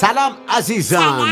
سلام عزیزان سلام.